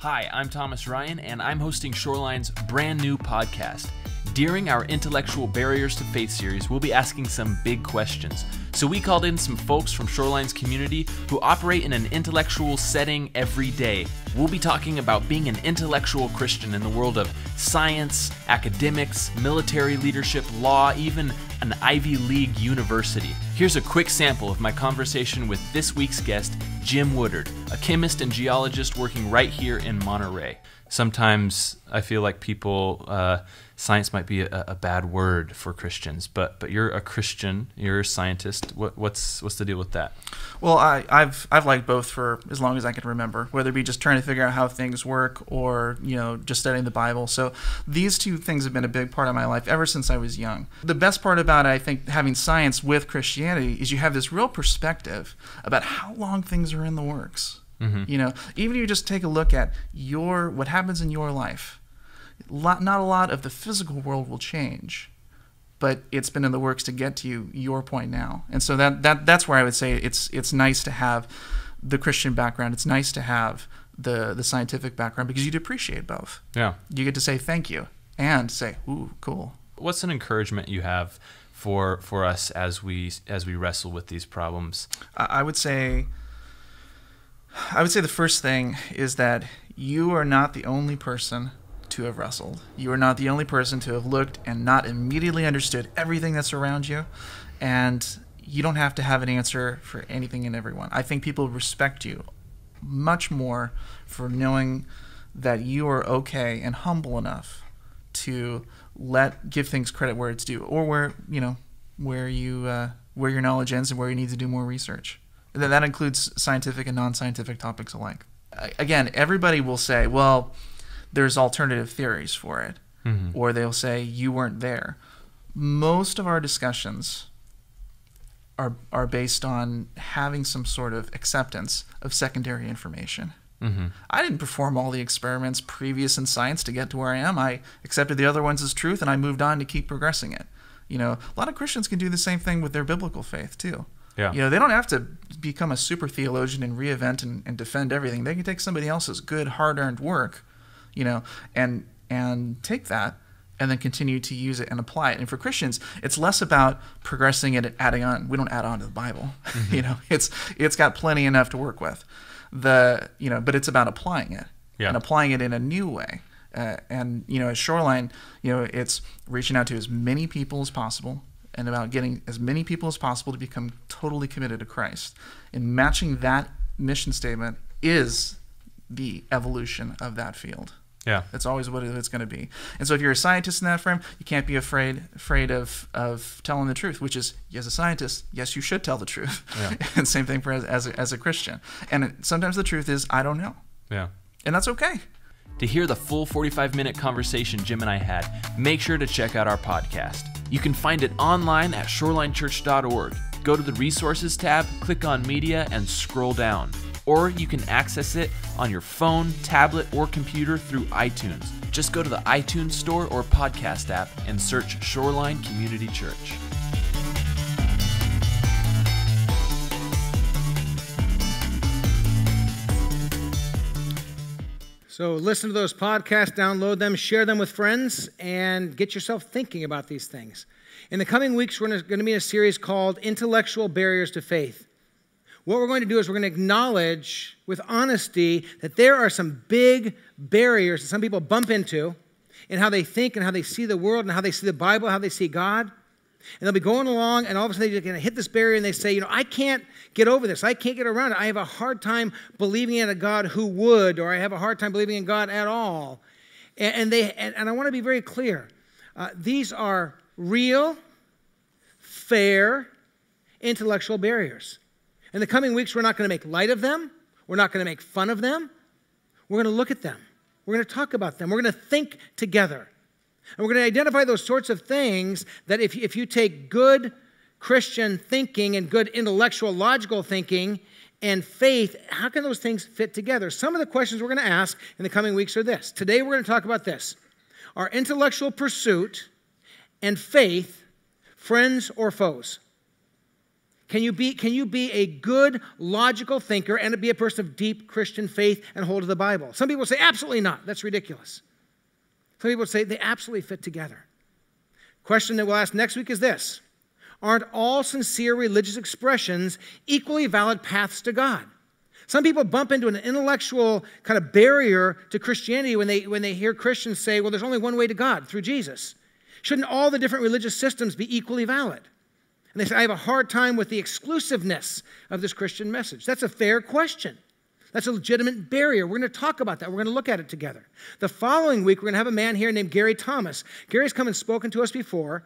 Hi, I'm Thomas Ryan, and I'm hosting Shoreline's brand new podcast. During our Intellectual Barriers to Faith series, we'll be asking some big questions. So, we called in some folks from Shoreline's community who operate in an intellectual setting every day. We'll be talking about being an intellectual Christian in the world of science, academics, military leadership, law, even an Ivy League university. Here's a quick sample of my conversation with this week's guest, Jim Woodard, a chemist and geologist working right here in Monterey. Sometimes I feel like people, uh, science might be a, a, bad word for Christians, but but you're a Christian, you're a scientist. What, what's what's the deal with that? Well, I, have I've liked both for as long as I can remember, whether it be just trying to figure out how things work or you know just studying the Bible. So these two things have been a big part of my life ever since I was young. The best part about I think having science with Christianity is you have this real perspective about how long things are in the works. Mm-hmm. You know, even if you just take a look at your what happens in your life, lot, not a lot of the physical world will change but it's been in the works to get to you your point now. And so that that that's where I would say it's it's nice to have the Christian background. It's nice to have the the scientific background because you'd appreciate both. Yeah. You get to say thank you and say, "Ooh, cool." What's an encouragement you have for for us as we as we wrestle with these problems? I would say I would say the first thing is that you are not the only person to have wrestled. You are not the only person to have looked and not immediately understood everything that's around you. And you don't have to have an answer for anything and everyone. I think people respect you much more for knowing that you are okay and humble enough to let give things credit where it's due or where, you know, where you uh, where your knowledge ends and where you need to do more research. And that includes scientific and non-scientific topics alike. Again, everybody will say, well, there's alternative theories for it, mm-hmm. or they'll say you weren't there. Most of our discussions are are based on having some sort of acceptance of secondary information. Mm-hmm. I didn't perform all the experiments previous in science to get to where I am. I accepted the other ones as truth, and I moved on to keep progressing it. You know, a lot of Christians can do the same thing with their biblical faith too. Yeah. You know, they don't have to become a super theologian and reinvent and, and defend everything. They can take somebody else's good, hard-earned work you know, and and take that and then continue to use it and apply it. And for Christians, it's less about progressing it and adding on. We don't add on to the Bible. Mm-hmm. you know, it's it's got plenty enough to work with. The you know, but it's about applying it yeah. and applying it in a new way. Uh, and you know, at Shoreline, you know, it's reaching out to as many people as possible and about getting as many people as possible to become totally committed to Christ. And matching that mission statement is the evolution of that field. Yeah, that's always what it's going to be. And so, if you're a scientist in that frame, you can't be afraid afraid of of telling the truth. Which is, as a scientist, yes, you should tell the truth. Yeah. and same thing for as as a, as a Christian. And it, sometimes the truth is, I don't know. Yeah, and that's okay. To hear the full 45 minute conversation Jim and I had, make sure to check out our podcast. You can find it online at shorelinechurch.org. Go to the resources tab, click on media, and scroll down or you can access it on your phone, tablet, or computer through iTunes. Just go to the iTunes Store or podcast app and search Shoreline Community Church. So, listen to those podcasts, download them, share them with friends, and get yourself thinking about these things. In the coming weeks, we're going to be in a series called Intellectual Barriers to Faith. What we're going to do is we're going to acknowledge with honesty that there are some big barriers that some people bump into in how they think and how they see the world and how they see the Bible, how they see God. And they'll be going along, and all of a sudden they're going to hit this barrier and they say, You know, I can't get over this. I can't get around it. I have a hard time believing in a God who would, or I have a hard time believing in God at all. And, and they, and, and, I want to be very clear uh, these are real, fair, intellectual barriers. In the coming weeks, we're not going to make light of them. We're not going to make fun of them. We're going to look at them. We're going to talk about them. We're going to think together. And we're going to identify those sorts of things that if, if you take good Christian thinking and good intellectual, logical thinking and faith, how can those things fit together? Some of the questions we're going to ask in the coming weeks are this. Today, we're going to talk about this Are intellectual pursuit and faith friends or foes? Can you, be, can you be a good, logical thinker and be a person of deep Christian faith and hold to the Bible? Some people say, absolutely not. That's ridiculous. Some people say they absolutely fit together. Question that we'll ask next week is this Aren't all sincere religious expressions equally valid paths to God? Some people bump into an intellectual kind of barrier to Christianity when they, when they hear Christians say, well, there's only one way to God, through Jesus. Shouldn't all the different religious systems be equally valid? And they say, I have a hard time with the exclusiveness of this Christian message. That's a fair question. That's a legitimate barrier. We're going to talk about that. We're going to look at it together. The following week, we're going to have a man here named Gary Thomas. Gary's come and spoken to us before.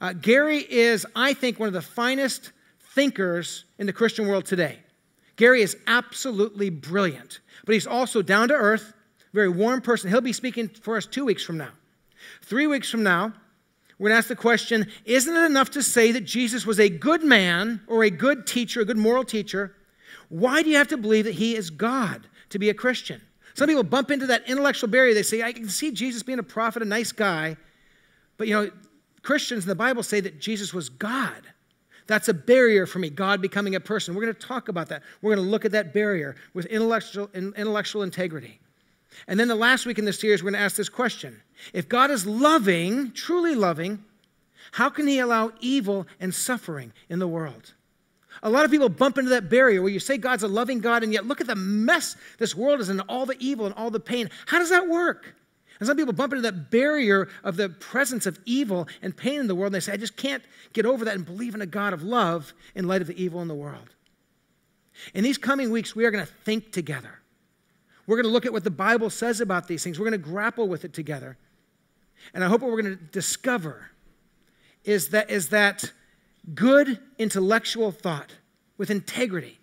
Uh, Gary is, I think, one of the finest thinkers in the Christian world today. Gary is absolutely brilliant, but he's also down to earth, very warm person. He'll be speaking for us two weeks from now. Three weeks from now, we're going to ask the question Isn't it enough to say that Jesus was a good man or a good teacher, a good moral teacher? Why do you have to believe that he is God to be a Christian? Some people bump into that intellectual barrier. They say, I can see Jesus being a prophet, a nice guy. But you know, Christians in the Bible say that Jesus was God. That's a barrier for me, God becoming a person. We're going to talk about that. We're going to look at that barrier with intellectual, intellectual integrity. And then the last week in this series, we're going to ask this question If God is loving, truly loving, how can he allow evil and suffering in the world? A lot of people bump into that barrier where you say God's a loving God, and yet look at the mess this world is in, all the evil and all the pain. How does that work? And some people bump into that barrier of the presence of evil and pain in the world, and they say, I just can't get over that and believe in a God of love in light of the evil in the world. In these coming weeks, we are going to think together. We're going to look at what the Bible says about these things. We're going to grapple with it together. And I hope what we're going to discover is that, is that good intellectual thought with integrity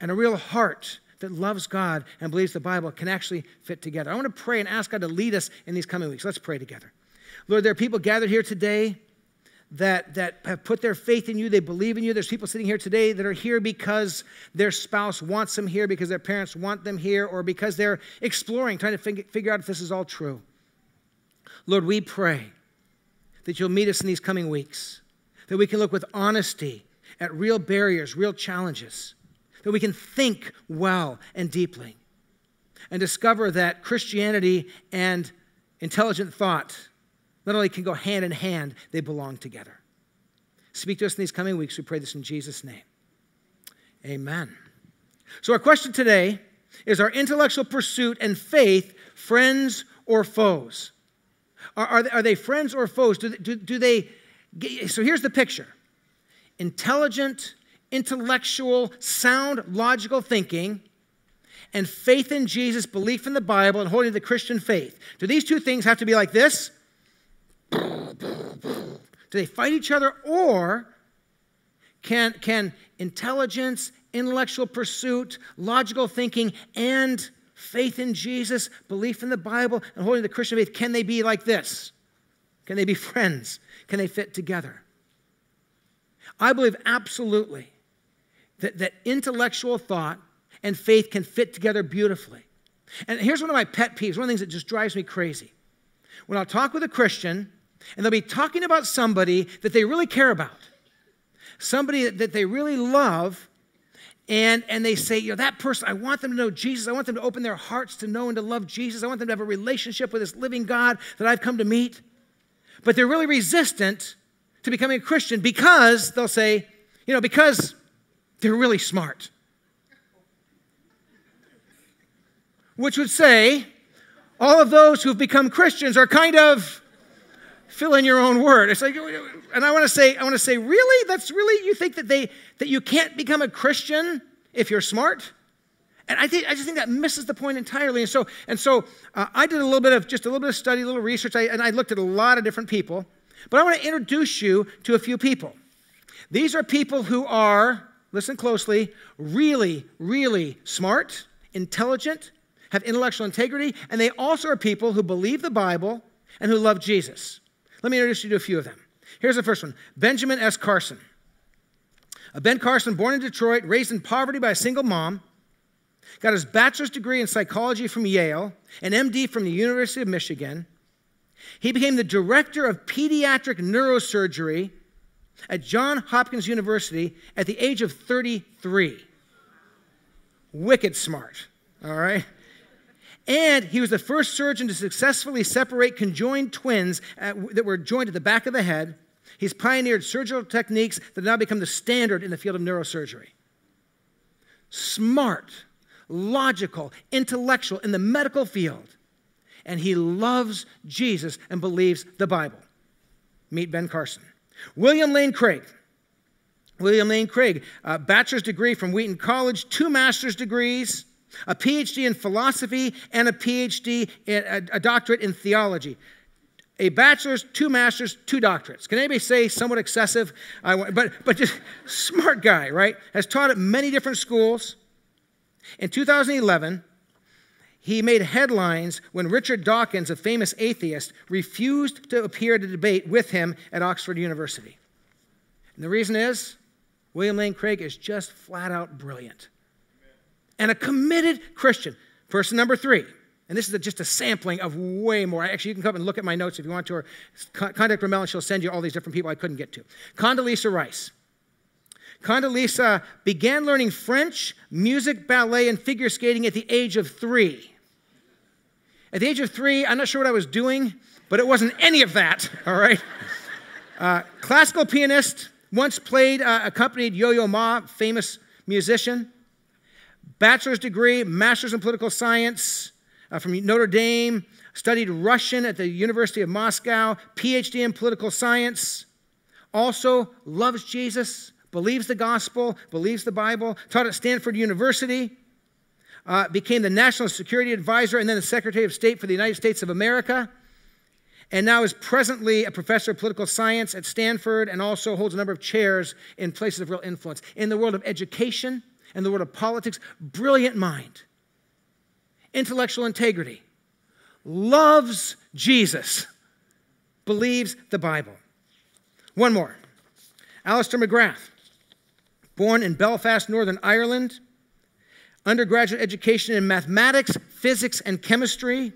and a real heart that loves God and believes the Bible can actually fit together. I want to pray and ask God to lead us in these coming weeks. Let's pray together. Lord, there are people gathered here today that, that have put their faith in you, they believe in you. There's people sitting here today that are here because their spouse wants them here, because their parents want them here, or because they're exploring, trying to figure out if this is all true. Lord, we pray that you'll meet us in these coming weeks, that we can look with honesty at real barriers, real challenges, that we can think well and deeply and discover that Christianity and intelligent thought not only can go hand in hand, they belong together. Speak to us in these coming weeks. We pray this in Jesus' name. Amen. So, our question today is Our intellectual pursuit and faith friends or foes? Are, are, they, are they friends or foes? Do, do, do they. So, here's the picture intelligent, intellectual, sound, logical thinking, and faith in Jesus, belief in the Bible, and holding the Christian faith. Do these two things have to be like this? Do they fight each other? Or can, can intelligence, intellectual pursuit, logical thinking, and faith in Jesus, belief in the Bible, and holding the Christian faith, can they be like this? Can they be friends? Can they fit together? I believe absolutely that, that intellectual thought and faith can fit together beautifully. And here's one of my pet peeves, one of the things that just drives me crazy. When I'll talk with a Christian and they'll be talking about somebody that they really care about, somebody that they really love, and, and they say, you know, that person, I want them to know Jesus. I want them to open their hearts to know and to love Jesus. I want them to have a relationship with this living God that I've come to meet. But they're really resistant to becoming a Christian because they'll say, you know, because they're really smart. Which would say, all of those who've become Christians are kind of fill in your own word. It's like, and I want to say, I want to say, really? That's really you think that they that you can't become a Christian if you're smart? And I think I just think that misses the point entirely. And so and so uh, I did a little bit of just a little bit of study, a little research, I, and I looked at a lot of different people. But I want to introduce you to a few people. These are people who are, listen closely, really, really smart, intelligent, have intellectual integrity, and they also are people who believe the Bible and who love Jesus. Let me introduce you to a few of them. Here's the first one Benjamin S. Carson. Uh, ben Carson, born in Detroit, raised in poverty by a single mom, got his bachelor's degree in psychology from Yale, an MD from the University of Michigan. He became the director of pediatric neurosurgery at Johns Hopkins University at the age of 33. Wicked smart, all right? And he was the first surgeon to successfully separate conjoined twins at, that were joined at the back of the head. He's pioneered surgical techniques that now become the standard in the field of neurosurgery. Smart, logical, intellectual in the medical field. And he loves Jesus and believes the Bible. Meet Ben Carson. William Lane Craig. William Lane Craig, a bachelor's degree from Wheaton College, two master's degrees, a PhD in philosophy, and a PhD, in, a, a doctorate in theology. A bachelor's, two masters, two doctorates. Can anybody say somewhat excessive? I, but, but just smart guy, right? Has taught at many different schools. In 2011, he made headlines when Richard Dawkins, a famous atheist, refused to appear a debate with him at Oxford University. And the reason is William Lane Craig is just flat out brilliant and a committed Christian. Person number three, and this is just a sampling of way more. Actually, you can come and look at my notes if you want to, or contact Ramel and she'll send you all these different people I couldn't get to. Condoleezza Rice. Condoleezza began learning French, music, ballet, and figure skating at the age of three. At the age of three, I'm not sure what I was doing, but it wasn't any of that, all right? Uh, classical pianist, once played, uh, accompanied Yo Yo Ma, famous musician bachelor's degree, master's in political science uh, from Notre Dame, studied Russian at the University of Moscow, PhD in political science, also loves Jesus, believes the gospel, believes the Bible, taught at Stanford University, uh, became the national security advisor and then the secretary of state for the United States of America and now is presently a professor of political science at Stanford and also holds a number of chairs in places of real influence. In the world of education, and the world of politics, brilliant mind, intellectual integrity, loves Jesus, believes the Bible. One more Alister McGrath, born in Belfast, Northern Ireland, undergraduate education in mathematics, physics, and chemistry,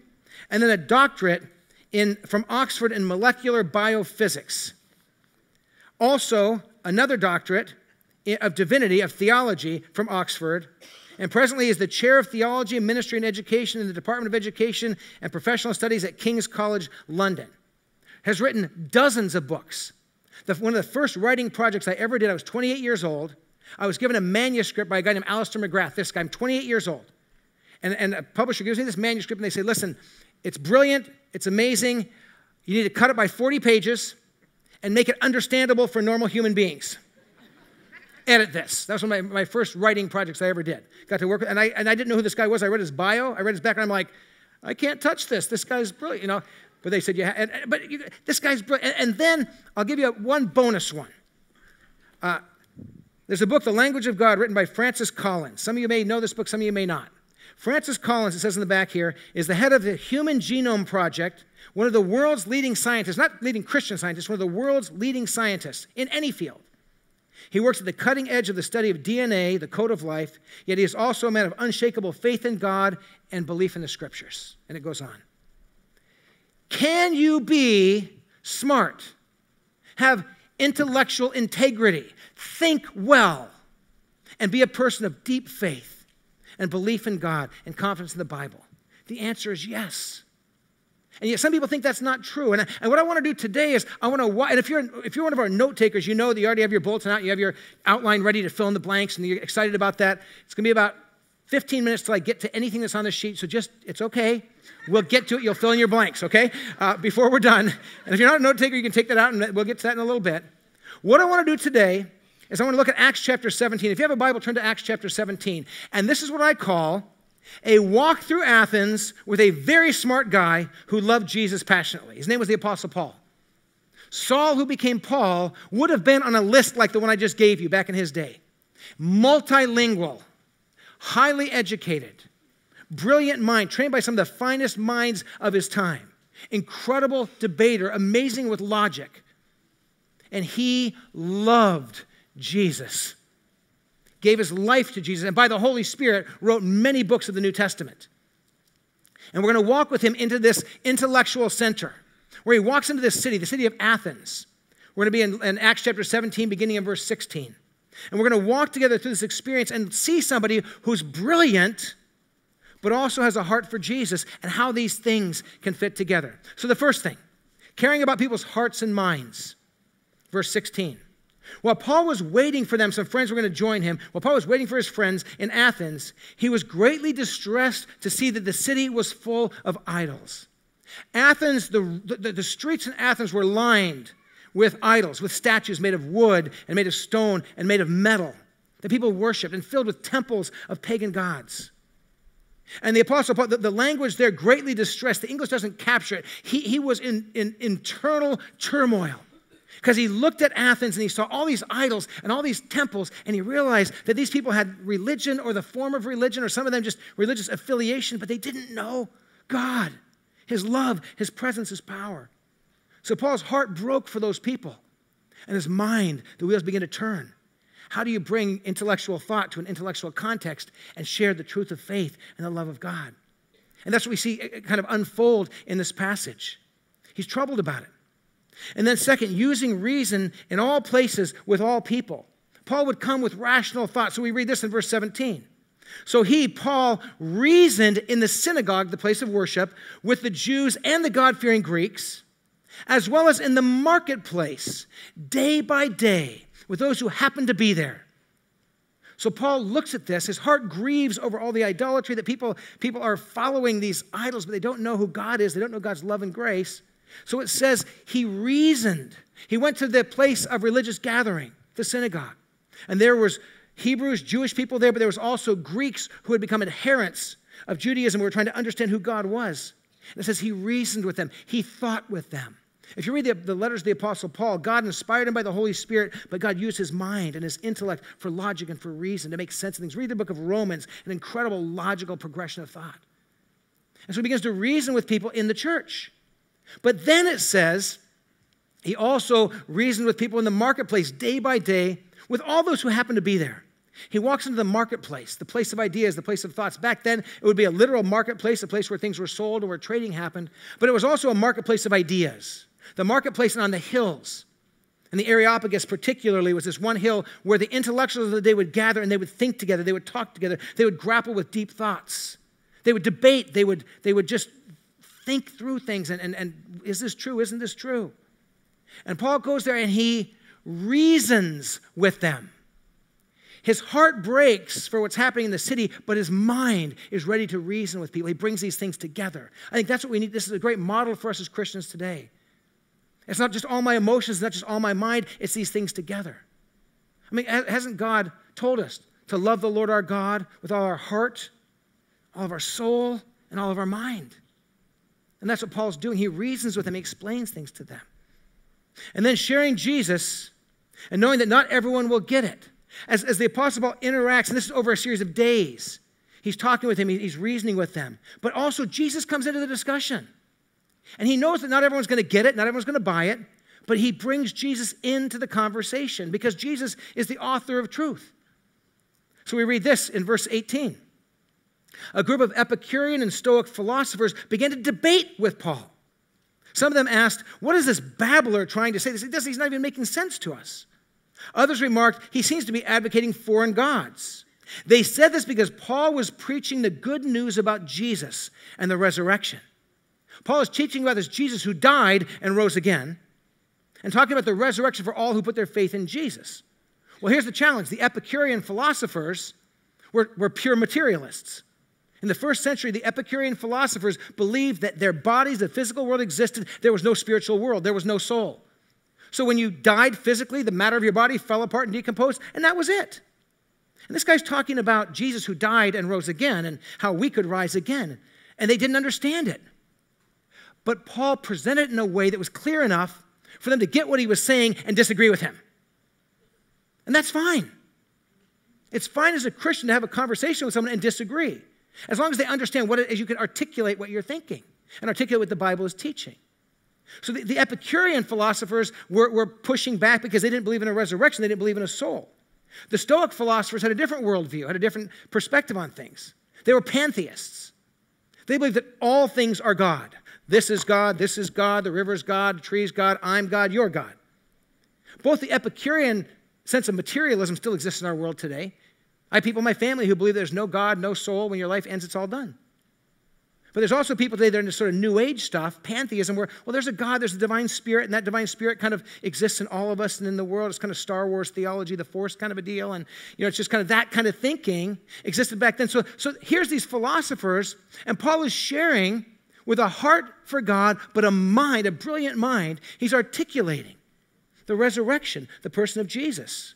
and then a doctorate in, from Oxford in molecular biophysics. Also, another doctorate of Divinity, of Theology from Oxford, and presently is the chair of theology ministry and education in the Department of Education and Professional Studies at King's College London. Has written dozens of books. The, one of the first writing projects I ever did, I was 28 years old. I was given a manuscript by a guy named Alister McGrath. This guy, I'm 28 years old. And, and a publisher gives me this manuscript and they say, listen, it's brilliant, it's amazing. You need to cut it by 40 pages and make it understandable for normal human beings edit this. That was one of my, my first writing projects I ever did. Got to work with, and I, and I didn't know who this guy was. I read his bio, I read his background. I'm like, I can't touch this. This guy's brilliant, you know. But they said, yeah, and, but you, this guy's brilliant. And, and, then I'll give you a, one bonus one. Uh, there's a book, The Language of God, written by Francis Collins. Some of you may know this book, some of you may not. Francis Collins, it says in the back here, is the head of the Human Genome Project, one of the world's leading scientists, not leading Christian scientists, one of the world's leading scientists in any field. He works at the cutting edge of the study of DNA, the code of life, yet he is also a man of unshakable faith in God and belief in the scriptures. And it goes on. Can you be smart, have intellectual integrity, think well, and be a person of deep faith and belief in God and confidence in the Bible? The answer is yes. And yet some people think that's not true. And, and what I want to do today is I want to, and if you're, if you're one of our note takers, you know that you already have your bulletin out, you have your outline ready to fill in the blanks, and you're excited about that. It's going to be about 15 minutes till I get to anything that's on the sheet, so just, it's okay. We'll get to it. You'll fill in your blanks, okay? Uh, before we're done. And if you're not a note taker, you can take that out, and we'll get to that in a little bit. What I want to do today is I want to look at Acts chapter 17. If you have a Bible, turn to Acts chapter 17. And this is what I call a walk through Athens with a very smart guy who loved Jesus passionately. His name was the Apostle Paul. Saul, who became Paul, would have been on a list like the one I just gave you back in his day. Multilingual, highly educated, brilliant mind, trained by some of the finest minds of his time, incredible debater, amazing with logic. And he loved Jesus gave his life to Jesus, and by the Holy Spirit wrote many books of the New Testament. And we're going to walk with him into this intellectual center where he walks into this city, the city of Athens, We're going to be in, in Acts chapter 17, beginning in verse 16. And we're going to walk together through this experience and see somebody who's brilliant, but also has a heart for Jesus and how these things can fit together. So, the first thing, caring about people's hearts and minds. Verse 16. While Paul was waiting for them, some friends were going to join him. While Paul was waiting for his friends in Athens, he was greatly distressed to see that the city was full of idols. Athens, the, the, the streets in Athens were lined with idols, with statues made of wood and made of stone and made of metal that people worshiped and filled with temples of pagan gods. And the Apostle Paul, the, the, language there greatly distressed. The English doesn't capture it. He, he was in, in internal turmoil because he looked at Athens and he saw all these idols and all these temples, and he realized that these people had religion or the form of religion, or some of them just religious affiliation, but they didn't know God, His love, His presence, His power. So Paul's heart broke for those people, and his mind, the wheels began to turn. How do you bring intellectual thought to an intellectual context and share the truth of faith and the love of God? And that's what we see uh, kind of unfold in this passage. He's troubled about it. And then, second, using reason in all places with all people. Paul would come with rational thought. So we read this in verse 17. So he, Paul, reasoned in the synagogue, the place of worship, with the Jews and the God fearing Greeks as well as in the marketplace, day by day, with those who happen to be there. So Paul looks at this, his heart grieves over all the idolatry that people, people are following these idols, but they don't know who God is, they don't know God's love and grace. So it says he reasoned. He went to the place of religious gathering, the synagogue. And there was Hebrews, Jewish people there, but there was also Greeks who had become adherents of Judaism who were trying to understand who God was. And it says he reasoned with them, he thought with them. If you read the, the, letters of the Apostle Paul, God inspired him by the Holy Spirit, but God used his mind and his intellect for logic and for reason to make sense of things. Read the book of Romans, an incredible logical progression of thought. And so he begins to reason with people in the church. But then it says he also reasoned with people in the marketplace day by day with all those who happened to be there. He walks into the marketplace, the place of ideas, the place of thoughts. Back then, it would be a literal marketplace, a place where things were sold or where trading happened, but it was also a marketplace of ideas. The marketplace on the hills, and the Areopagus particularly was this one hill where the intellectuals of the day would gather and they would think together, they would talk together, they would grapple with deep thoughts. They would debate, they would, they would just think through things and, and, and is this true? Isn't this true? And Paul goes there and he reasons with them. His heart breaks for what's happening in the city, but his mind is ready to reason with people. He brings these things together. I think that's what we need. This is a great model for us as Christians today. It's not just all my emotions, it's not just all my mind, it's these things together. I mean, hasn't God told us to love the Lord our God with all our heart, all of our soul, and all of our mind? And that's what Paul's doing. He reasons with them, he explains things to them. And then sharing Jesus and knowing that not everyone will get it. As, as the Apostle Paul interacts, and this is over a series of days, he's talking with him, he's reasoning with them. But also, Jesus comes into the discussion. And he knows that not everyone's going to get it, not everyone's going to buy it, but he brings Jesus into the conversation because Jesus is the author of truth. So we read this in verse 18. A group of Epicurean and Stoic philosophers began to debate with Paul. Some of them asked, What is this babbler trying to say? Said, He's not even making sense to us. Others remarked, He seems to be advocating foreign gods. They said this because Paul was preaching the good news about Jesus and the resurrection. Paul is teaching about this Jesus who died and rose again, and talking about the resurrection for all who put their faith in Jesus. Well, here's the challenge the Epicurean philosophers were, were pure materialists. In the first century, the Epicurean philosophers believed that their bodies, the physical world existed, there was no spiritual world, there was no soul. So when you died physically, the matter of your body fell apart and decomposed, and that was it. And this guy's talking about Jesus who died and rose again and how we could rise again. And they didn't understand it. But Paul presented it in a way that was clear enough for them to get what he was saying and disagree with him. And that's fine. It's fine as a Christian to have a conversation with someone and disagree, as long as they understand what it is you can articulate what you're thinking and articulate what the Bible is teaching. So the, the Epicurean philosophers were, were pushing back because they didn't believe in a resurrection, they didn't believe in a soul. The Stoic philosophers had a different worldview, had a different perspective on things. They were pantheists. They believed that all things are God. This is God, this is God, the river's God, the tree's God, I'm God, you're God. Both the Epicurean sense of materialism still exists in our world today. I have people in my family who believe there's no God, no soul. When your life ends, it's all done. But there's also people today that are into sort of new age stuff, pantheism, where, well, there's a God, there's a divine spirit, and that divine spirit kind of exists in all of us and in the world. It's kind of Star Wars theology, the force kind of a deal. And, you know, it's just kind of that kind of thinking existed back then. So, so here's these philosophers, and Paul is sharing with a heart for God, but a mind, a brilliant mind. He's articulating the resurrection, the person of Jesus.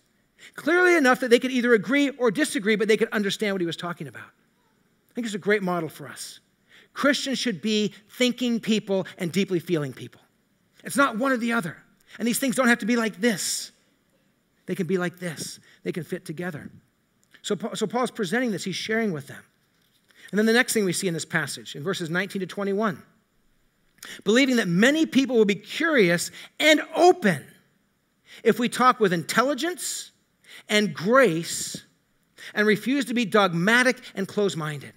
Clearly enough that they could either agree or disagree, but they could understand what he was talking about. I think it's a great model for us. Christians should be thinking people and deeply feeling people. It's not one or the other. And these things don't have to be like this, they can be like this, they can fit together. So, so Paul's presenting this, he's sharing with them. And then the next thing we see in this passage, in verses 19 to 21, believing that many people will be curious and open if we talk with intelligence and grace and refuse to be dogmatic and close minded.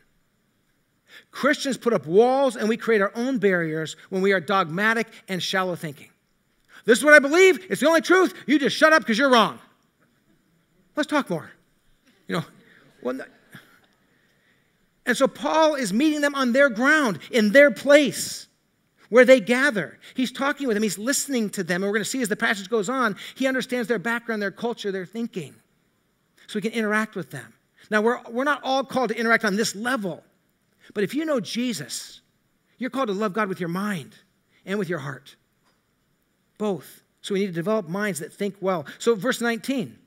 Christians put up walls and we create our own barriers when we are dogmatic and shallow thinking. This is what I believe. It's the only truth. You just shut up because you're wrong. Let's talk more. You know, well, and so Paul is meeting them on their ground, in their place where they gather. He's talking with them, he's listening to them. And we're going to see as the passage goes on, he understands their background, their culture, their thinking. So he can interact with them. Now, we're, we're not all called to interact on this level, but if you know Jesus, you're called to love God with your mind and with your heart. Both. So we need to develop minds that think well. So, verse 19.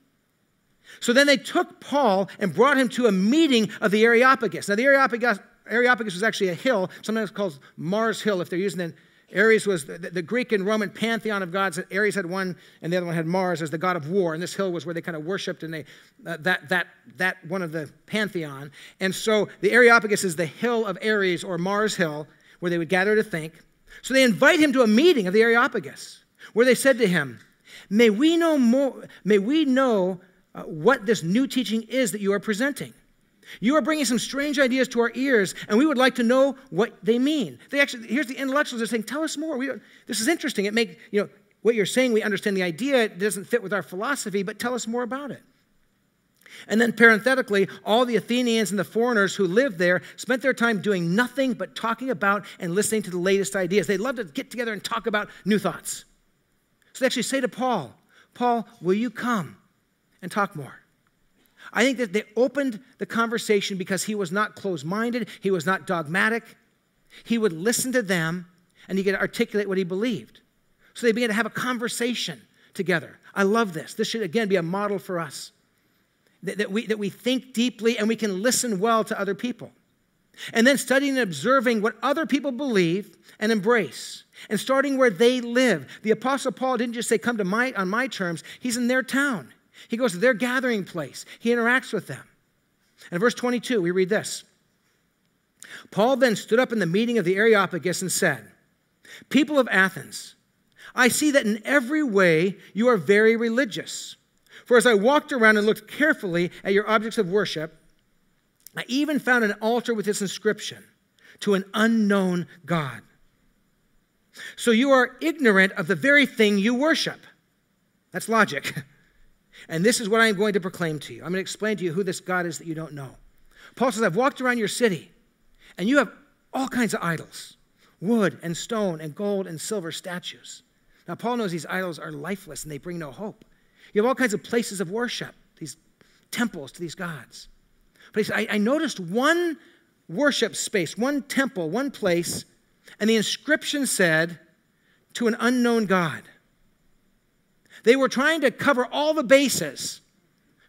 So then they took Paul and brought him to a meeting of the Areopagus. Now, the Areopagus, Areopagus was actually a hill, sometimes called Mars Hill if they're using it. Ares was the, the, Greek and Roman pantheon of gods. Ares had one, and the other one had Mars as the god of war. And this hill was where they kind of worshipped, and they uh, that that that one of the pantheon. And so the Areopagus is the hill of Ares or Mars Hill, where they would gather to think. So they invite him to a meeting of the Areopagus, where they said to him, "May we know more? May we know uh, what this new teaching is that you are presenting?" You are bringing some strange ideas to our ears, and we would like to know what they mean. They actually, here's the intellectuals are saying, "Tell us more. We, this is interesting. It make you know what you're saying. We understand the idea. It doesn't fit with our philosophy, but tell us more about it." And then, parenthetically, all the Athenians and the foreigners who lived there spent their time doing nothing but talking about and listening to the latest ideas. They loved to get together and talk about new thoughts. So they actually say to Paul, Paul, will you come and talk more? I think that they opened the conversation because he was not closed minded, he was not dogmatic. He would listen to them and he could articulate what he believed. So they began to have a conversation together. I love this. This should, again, be a model for us that, that, we, that we think deeply and we can listen well to other people. And then studying and observing what other people believe and embrace, and starting where they live. The Apostle Paul didn't just say, Come to my, on my terms, he's in their town. He goes to their gathering place, he interacts with them. And verse 22, we read this Paul then stood up in the meeting of the Areopagus and said, People of Athens, I see that in every way you are very religious. For as I walked around and looked carefully at your objects of worship, I even found an altar with this inscription to an unknown God. So you are ignorant of the very thing you worship. That's logic. And this is what I'm going to proclaim to you. I'm going to explain to you who this God is that you don't know. Paul says, I've walked around your city, and you have all kinds of idols wood and stone and gold and silver statues. Now, Paul knows these idols are lifeless and they bring no hope. You have all kinds of places of worship, these temples to these gods. But he said, I, I noticed one worship space, one temple, one place, and the inscription said, to an unknown God. They were trying to cover all the bases.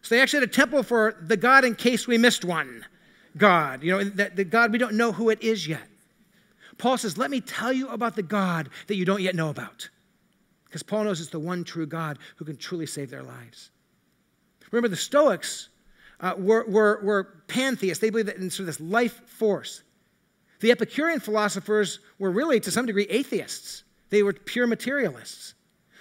So they actually had a temple for the God in case we missed one. God, you know, the, the God we don't know who it is yet. Paul says, Let me tell you about the God that you don't yet know about. Because Paul knows it's the one true God who can truly save their lives. Remember, the Stoics uh, were, were, were pantheists. They believed that in sort of this life force. The Epicurean philosophers were really, to some degree, atheists. They were pure materialists.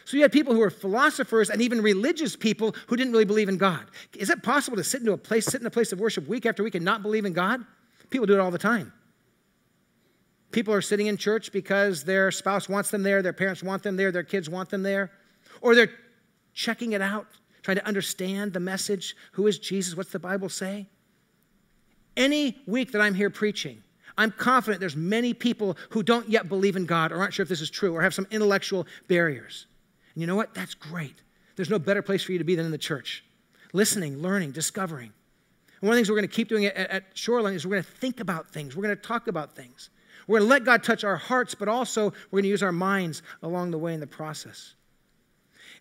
So you had people who were philosophers and even religious people who didn't really believe in God. Is it possible to sit into a place, sit in a place of worship week after week and not believe in God? People do it all the time. People are sitting in church because their spouse wants them there, their parents want them there, their kids want them there, or they're checking it out, trying to understand the message. Who is Jesus? What's the Bible say? Any week that I'm here preaching, I'm confident there's many people who don't yet believe in God or aren't sure if this is true or have some intellectual barriers. And you know what? That's great. There's no better place for you to be than in the church. Listening, learning, discovering. And one of the things we're going to keep doing at, at Shoreline is we're going to think about things. We're going to talk about things. We're going to let God touch our hearts, but also we're going to use our minds along the way in the process.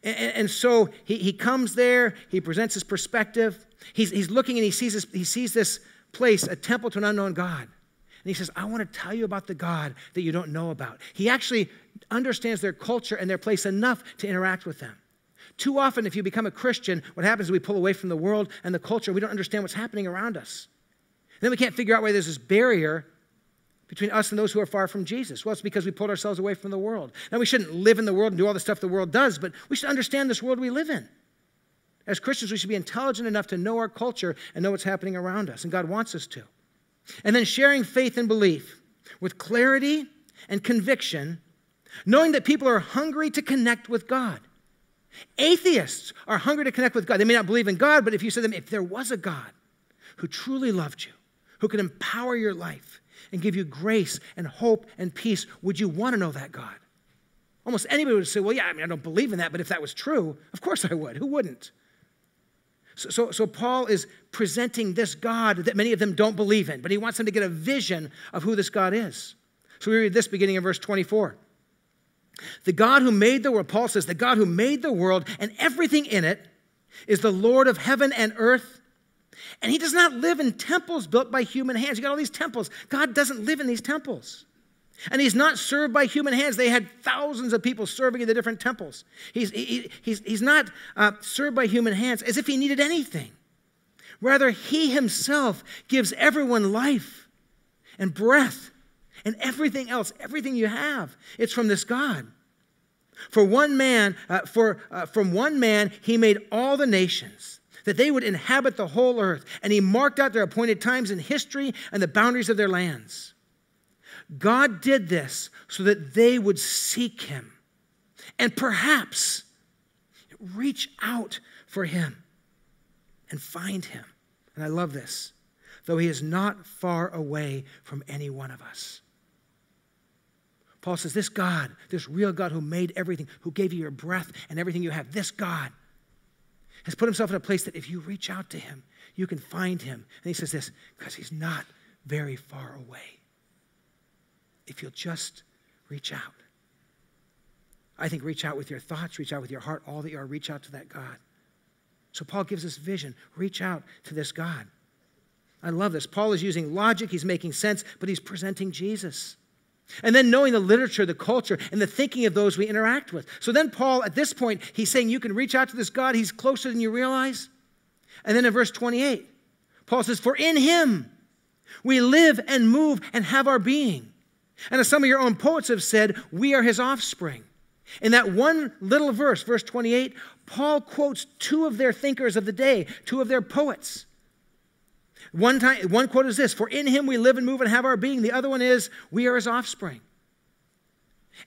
And, and so he, he comes there, he presents his perspective. He's, he's looking and he sees, this, he sees this place, a temple to an unknown God. And he says, I want to tell you about the God that you don't know about. He actually understands their culture and their place enough to interact with them. Too often, if you become a Christian, what happens is we pull away from the world and the culture. We don't understand what's happening around us. And then we can't figure out why there's this barrier between us and those who are far from Jesus. Well, it's because we pulled ourselves away from the world. Now, we shouldn't live in the world and do all the stuff the world does, but we should understand this world we live in. As Christians, we should be intelligent enough to know our culture and know what's happening around us, and God wants us to. And then sharing faith and belief with clarity and conviction, knowing that people are hungry to connect with God. Atheists are hungry to connect with God. They may not believe in God, but if you said to them, if there was a God who truly loved you, who could empower your life and give you grace and hope and peace, would you want to know that God? Almost anybody would say, well, yeah, I mean, I don't believe in that, but if that was true, of course I would. Who wouldn't? So, so, so, Paul is presenting this God that many of them don't believe in, but he wants them to get a vision of who this God is. So we read this beginning in verse 24. The God who made the world, Paul says, the God who made the world and everything in it is the Lord of heaven and earth. And he does not live in temples built by human hands. You got all these temples. God doesn't live in these temples. And he's not served by human hands. They had thousands of people serving in the different temples. He's, he, he's, he's not uh, served by human hands as if he needed anything. Rather, he himself gives everyone life and breath and everything else, everything you have. It's from this God. For one man, uh, for, uh, from one man, he made all the nations that they would inhabit the whole earth, and he marked out their appointed times in history and the boundaries of their lands. God did this so that they would seek him and perhaps reach out for him and find him. And I love this, though he is not far away from any one of us. Paul says, This God, this real God who made everything, who gave you your breath and everything you have, this God has put himself in a place that if you reach out to him, you can find him. And he says this, because he's not very far away if you'll just reach out. I think reach out with your thoughts, reach out with your heart, all that you are, reach out to that God. So Paul gives us vision. Reach out to this God. I love this. Paul is using logic, he's making sense, but he's presenting Jesus. And then knowing the literature, the culture, and the thinking of those we interact with. So then, Paul, at this point, he's saying you can reach out to this God, he's closer than you realize. And then in verse 28, Paul says, For in him we live and move and have our being. And as some of your own poets have said, we are his offspring. In that one little verse, verse 28, Paul quotes two of their thinkers of the day, two of their poets. One, time, one quote is this For in him we live and move and have our being. The other one is, We are his offspring.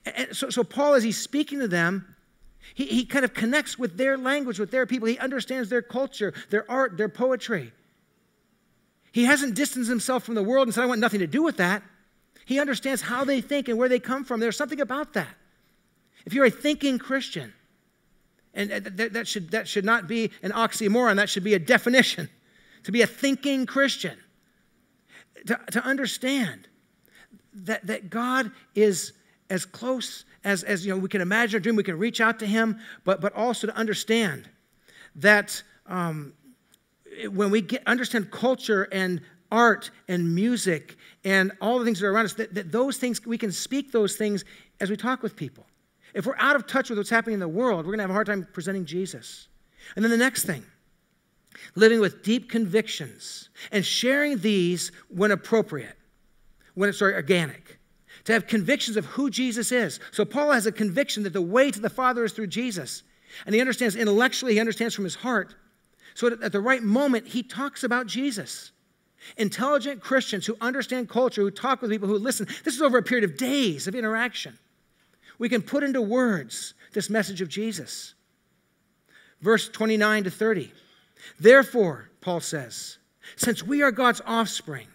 And so, so Paul, as he's speaking to them, he, he kind of connects with their language, with their people. He understands their culture, their art, their poetry. He hasn't distanced himself from the world and said, I want nothing to do with that. He understands how they think and where they come from. There's something about that. If you're a thinking Christian, and that, that, should, that should not be an oxymoron, that should be a definition. To be a thinking Christian, to, to understand that, that God is as close as, as you know, we can imagine a dream, we can reach out to Him, but, but also to understand that um, when we get, understand culture and art and music and all the things that are around us, that, that those things, we can speak those things as we talk with people. If we're out of touch with what's happening in the world, we're going to have a hard time presenting Jesus. And then the next thing, living with deep convictions and sharing these when appropriate, when it's sorry, organic. To have convictions of who Jesus is. So Paul has a conviction that the way to the Father is through Jesus. And he understands intellectually, he understands from his heart. So at the right moment, he talks about Jesus. Intelligent Christians who understand culture, who talk with people, who listen. This is over a period of days of interaction. We can put into words this message of Jesus. verse 29 to 30. Therefore, Paul says, since we are God's offspring,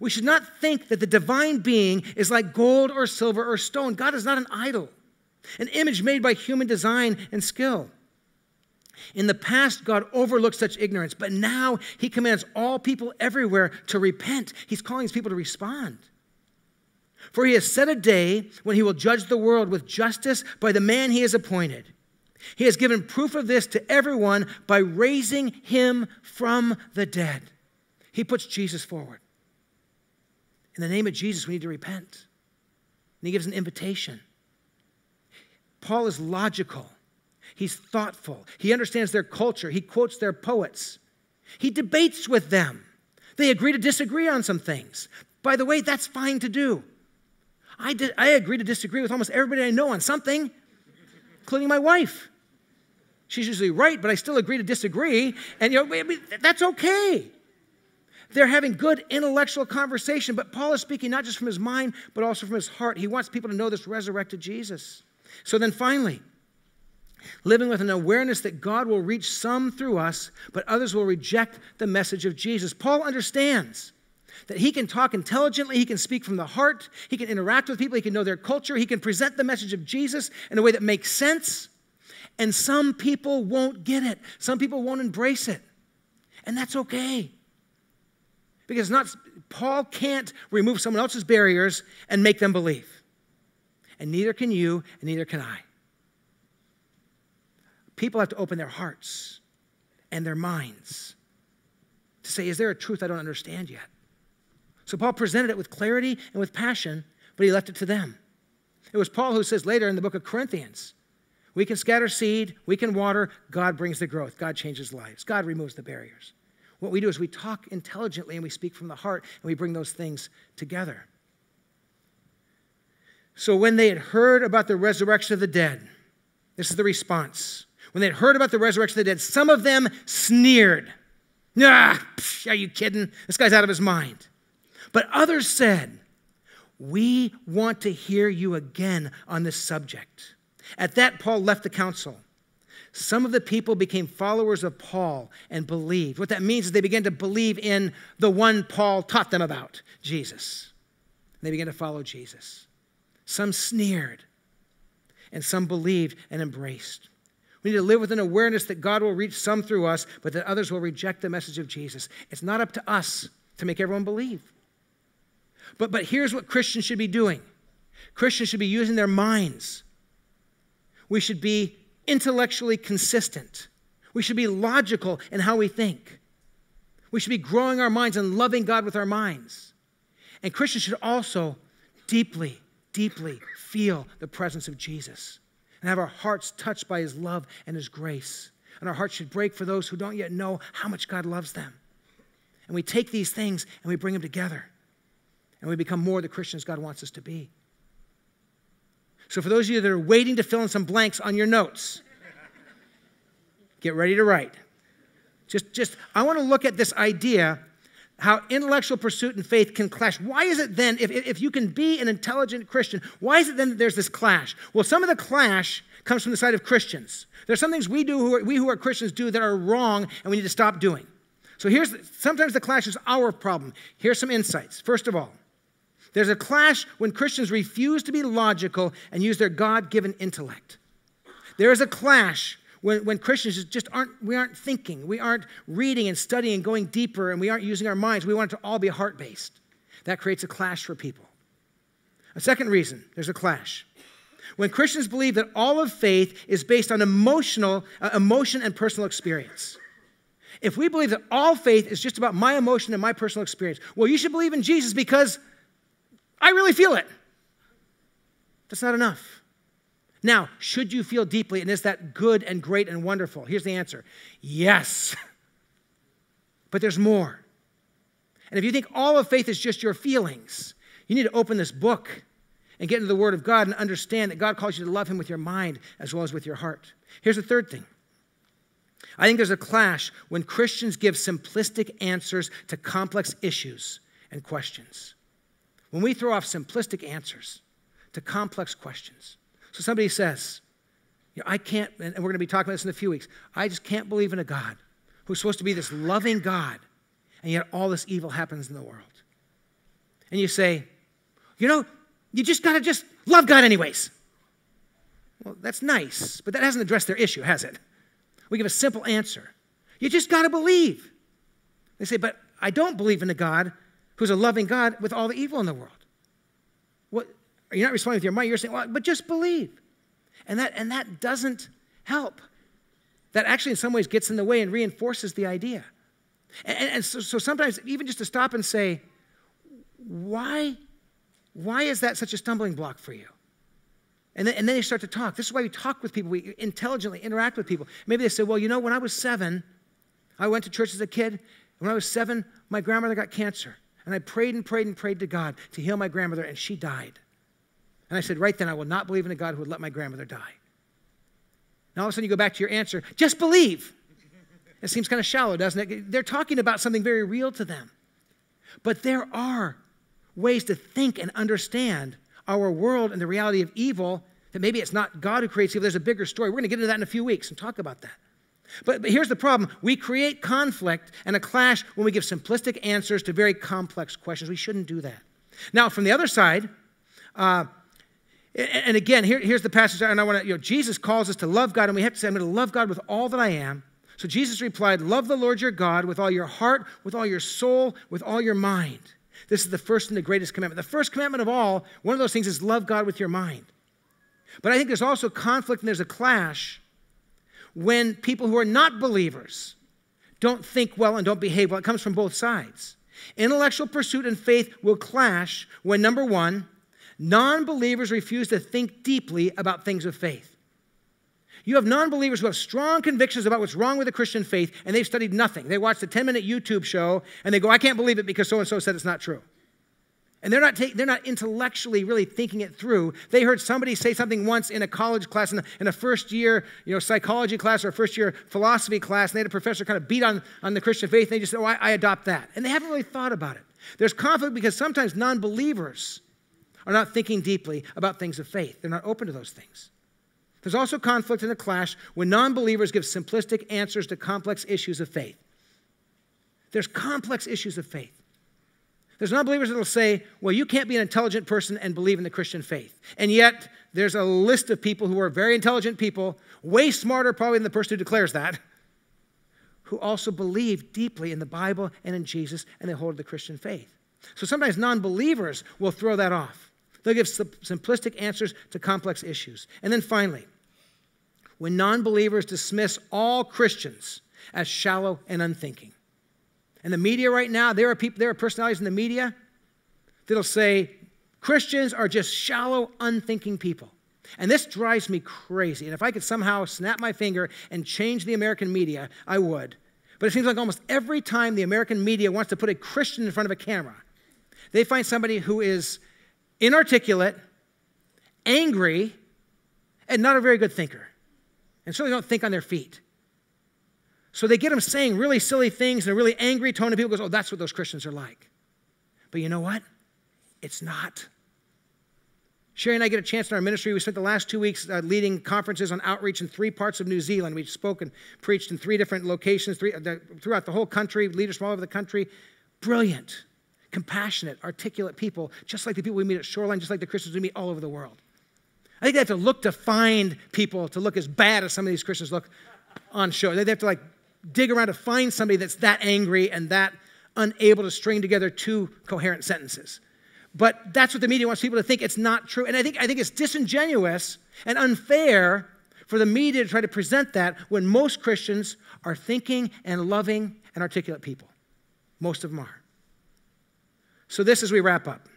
we should not think that the divine being is like gold or silver or stone. God is not an idol, an image made by human design and skill. In the past, God overlooked such ignorance, but now He commands all people everywhere to repent. He's calling His people to respond. For He has set a day when He will judge the world with justice by the man He has appointed. He has given proof of this to everyone by raising Him from the dead. He puts Jesus forward. In the name of Jesus, we need to repent. And He gives an invitation. Paul is logical. He's thoughtful. He understands their culture. He quotes their poets. He debates with them. They agree to disagree on some things. By the way, that's fine to do. I, I agree to disagree with almost everybody I know on something, including my wife. She's usually right, but I still agree to disagree. And you know, that's okay. They're having good intellectual conversation, but Paul is speaking not just from his mind, but also from his heart. He wants people to know this resurrected Jesus. So then finally, living with an awareness that God will reach some through us, but others will reject the message of Jesus. Paul understands that he can talk intelligently, he can speak from the heart, he can interact with people, he can know their culture, he can present the message of Jesus in a way that makes sense. And some people won't get it, some people won't embrace it. And that's okay. Because not Paul can't remove someone else's barriers and make them believe. And neither can you, and neither can I people have to open their hearts and their minds to say, Is there a truth I don't understand yet? So Paul presented it with clarity and with passion, but he left it to them. It was Paul who says later in the book of Corinthians, we can scatter seed, we can water, God brings the growth, God changes lives, God removes the barriers. What we do is we talk intelligently and we speak from the heart and we bring those things together. So when they had heard about the resurrection of the dead, this is the response when they'd heard about the resurrection of the dead, some of them sneered. Ah, psh, are you kidding? This guy's out of his mind. But others said, We want to hear you again on this subject. At that, Paul left the council. Some of the people became followers of Paul and believed. What that means is they began to believe in the one Paul taught them about, Jesus. They began to follow Jesus. Some sneered, and some believed and embraced. We need to live with an awareness that God will reach some through us, but that others will reject the message of Jesus. It's not up to us to make everyone believe. But, but here's what Christians should be doing Christians should be using their minds. We should be intellectually consistent. We should be logical in how we think. We should be growing our minds and loving God with our minds. And Christians should also deeply, deeply feel the presence of Jesus and have our hearts touched by His love and His grace. And our hearts should break for those who don't yet know how much God loves them. And we take these things and we bring them together. And we become more the Christians God wants us to be. So, for those of you that are waiting to fill in some blanks on your notes, get ready to write. Just, just I want to look at this idea how intellectual pursuit and faith can clash. Why is it then, if, if you can be an intelligent Christian, why is it then that there's this clash? Well, some of the clash comes from the side of Christians. There's some things we do, who are, we who are Christians do that are wrong and we need to stop doing. So here's, sometimes the clash is our problem. Here's some insights. First of all, there's a clash when Christians refuse to be logical and use their God given intellect. There is a clash when, when Christians just aren't, we aren't thinking, we aren't reading and studying and going deeper, and we aren't using our minds. We want it to all be heart based. That creates a clash for people. A second reason there's a clash. When Christians believe that all of faith is based on emotional, uh, emotion and personal experience. If we believe that all faith is just about my emotion and my personal experience, well, you should believe in Jesus because I really feel it. That's not enough. Now, should you feel deeply, and is that good and great and wonderful? Here's the answer yes. But there's more. And if you think all of faith is just your feelings, you need to open this book and get into the Word of God and understand that God calls you to love Him with your mind as well as with your heart. Here's the third thing I think there's a clash when Christians give simplistic answers to complex issues and questions. When we throw off simplistic answers to complex questions. So somebody says, I can't, and we're going to be talking about this in a few weeks. I just can't believe in a God who's supposed to be this loving God, and yet all this evil happens in the world. And you say, you know, you just got to just love God anyways. Well, that's nice, but that hasn't addressed their issue, has it? We give a simple answer. You just got to believe. They say, but I don't believe in a God who's a loving God with all the evil in the world. You're not responding with your mind. You're saying, well, but just believe. And that, and that doesn't help. That actually, in some ways, gets in the way and reinforces the idea. And, and so, so sometimes, even just to stop and say, why, why is that such a stumbling block for you? And then, and then they start to talk. This is why we talk with people. We intelligently interact with people. Maybe they say, well, you know, when I was seven, I went to church as a kid. When I was seven, my grandmother got cancer. And I prayed and prayed and prayed to God to heal my grandmother, and she died. And I said, right then, I will not believe in a God who would let my grandmother die. Now, all of a sudden, you go back to your answer just believe. It seems kind of shallow, doesn't it? They're talking about something very real to them. But there are ways to think and understand our world and the reality of evil that maybe it's not God who creates evil. There's a bigger story. We're going to get into that in a few weeks and talk about that. But, but here's the problem we create conflict and a clash when we give simplistic answers to very complex questions. We shouldn't do that. Now, from the other side, uh, and again, here, here's the passage, and I want to, you know, Jesus calls us to love God, and we have to say, I'm going to love God with all that I am. So Jesus replied, Love the Lord your God with all your heart, with all your soul, with all your mind. This is the first and the greatest commandment. The first commandment of all, one of those things is love God with your mind. But I think there's also conflict and there's a clash when people who are not believers don't think well and don't behave well. It comes from both sides. Intellectual pursuit and faith will clash when, number one, non believers refuse to think deeply about things of faith. You have non believers who have strong convictions about what's wrong with the Christian faith, and they've studied nothing. They watch the 10 minute YouTube show and they go, I can't believe it because so and so said it's not true. And they're not, take, they're not intellectually really thinking it through. They heard somebody say something once in a college class, in a, in a first year you know, psychology class or a first year philosophy class, and they had a professor kind of beat on, on the Christian faith, and they just said, Oh, I, I adopt that. And they haven't really thought about it. There's conflict because sometimes non believers are not thinking deeply about things of faith, they're not open to those things. There's also conflict and a clash when non believers give simplistic answers to complex issues of faith. There's complex issues of faith. There's non believers that will say, well, you can't be an intelligent person and believe in the Christian faith. And yet, there's a list of people who are very intelligent people, way smarter probably than the person who declares that, who also believe deeply in the Bible and in Jesus, and they hold the Christian faith. So sometimes non believers will throw that off. They'll give simplistic answers to complex issues. And then finally, when non believers dismiss all Christians as shallow and unthinking. And the media right now, there are people, there are personalities in the media that'll say Christians are just shallow, unthinking people. And this drives me crazy. And if I could somehow snap my finger and change the American media, I would. But it seems like almost every time the American media wants to put a Christian in front of a camera, they find somebody who is inarticulate, angry, and not a very good thinker. And certainly don't think on their feet. So they get them saying really silly things in a really angry tone, and people goes, "Oh, that's what those Christians are like." But you know what? It's not. Sherry and I get a chance in our ministry. We spent the last two weeks uh, leading conferences on outreach in three parts of New Zealand. We've spoken, preached in three different locations three, uh, throughout the whole country, leaders from all over the country. Brilliant, compassionate, articulate people, just like the people we meet at Shoreline, just like the Christians we meet all over the world. I think they have to look to find people to look as bad as some of these Christians look on show. They have to like dig around to find somebody that's that angry and that unable to string together two coherent sentences. But that's what the media wants people to think it's not true. And I think, I think it's disingenuous and unfair for the media to try to present that when most Christians are thinking and loving and articulate people. Most of them are. So, this as we wrap up.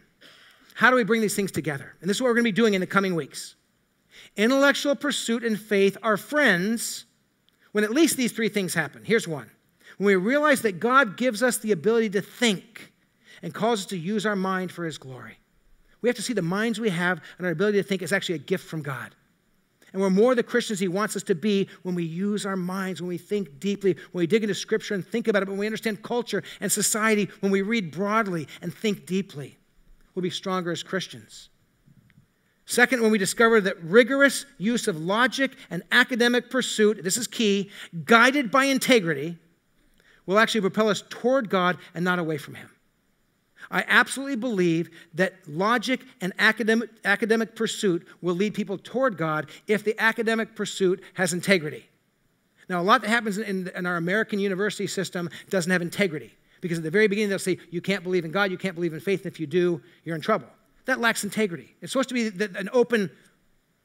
How do we bring these things together? And this is what we're going to be doing in the coming weeks. Intellectual pursuit and faith are friends when at least these three things happen. Here's one when we realize that God gives us the ability to think and calls us to use our mind for His glory. We have to see the minds we have and our ability to think is actually a gift from God. And we're more the Christians He wants us to be when we use our minds, when we think deeply, when we dig into Scripture and think about it, when we understand culture and society, when we read broadly and think deeply. We'll be stronger as Christians. Second, when we discover that rigorous use of logic and academic pursuit, this is key, guided by integrity, will actually propel us toward God and not away from Him. I absolutely believe that logic and academic, academic pursuit will lead people toward God if the academic pursuit has integrity. Now, a lot that happens in, in our American university system doesn't have integrity because at the very beginning they'll say, You can't believe in God, you can't believe in faith, and if you do, you're in trouble. That lacks integrity. It's supposed to be an open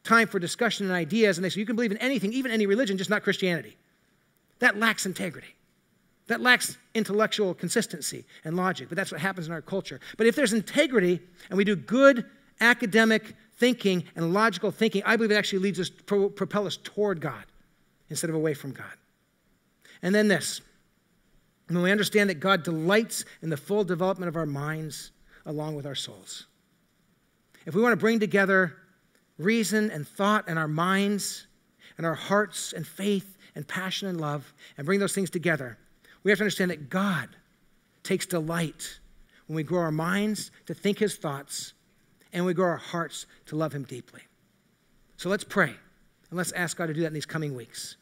time for discussion and ideas, and they say you can believe in anything, even any religion, just not Christianity. That lacks integrity. That lacks intellectual consistency and logic, but that's what happens in our culture. But if there's integrity and we do good academic thinking and logical thinking, I believe it actually leads us, pro- propel us toward God instead of away from God. And then this when we understand that God delights in the full development of our minds along with our souls. If we want to bring together reason and thought and our minds and our hearts and faith and passion and love and bring those things together, we have to understand that God takes delight when we grow our minds to think his thoughts and we grow our hearts to love him deeply. So let's pray and let's ask God to do that in these coming weeks.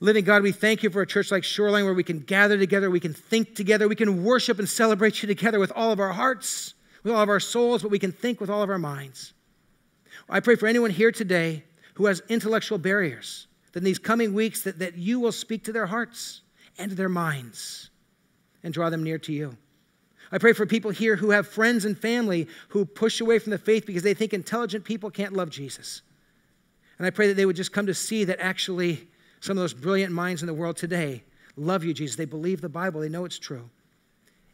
Living God, we thank you for a church like Shoreline where we can gather together, we can think together, we can worship and celebrate you together with all of our hearts with all of our souls, but we can think with all of our minds. I pray for anyone here today who has intellectual barriers, that in these coming weeks that, that you will speak to their hearts and their minds and draw them near to you. I pray for people here who have friends and family who push away from the faith because they think intelligent people can't love Jesus. And I pray that they would just come to see that actually some of those brilliant minds in the world today love you, Jesus. They believe the Bible, they know it's true.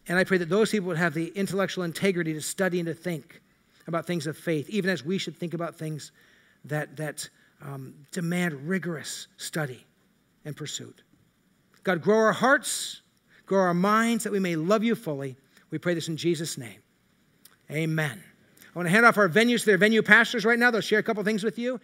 And I pray that those people would have the intellectual integrity to study and to think about things of faith, even as we should think about things that, that um, demand rigorous study and pursuit. God, grow our hearts, grow our minds that we may love you fully. We pray this in Jesus' name. Amen. I want to hand off our venues to their venue pastors right now. They'll share a couple things with you.